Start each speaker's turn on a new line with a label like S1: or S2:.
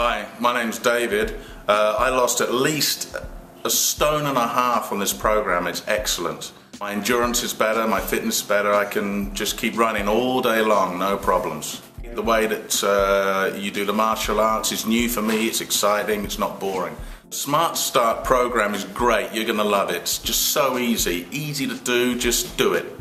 S1: Hi, my name's David. Uh, I lost at least a stone and a half on this program. It's excellent. My endurance is better, my fitness is better. I can just keep running all day long, no problems. The way that uh, you do the martial arts is new for me, it's exciting, it's not boring. Smart Start program is great, you're going to love it. It's just so easy. Easy to do, just do it.